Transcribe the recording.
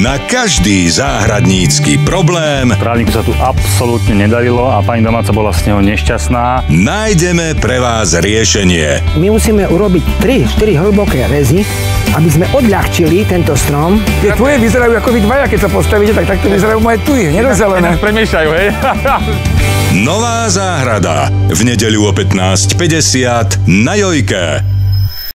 na každý záhradnícky problém. Právniku sa tu absolútne nedarilo a pani domáca bola s neho nešťastná. Nájdeme pre vás riešenie. My musíme urobiť 3-4 hlboké rezy, aby sme odľahčili tento strom. Tie tvoje vyzerajú ako vy dvaja, keď sa postavíte, tak takto vyzerajú moje tuje, nedozelené. Premiešajú, hej? Nová záhrada. V nedeľu o 15.50 na Jojke.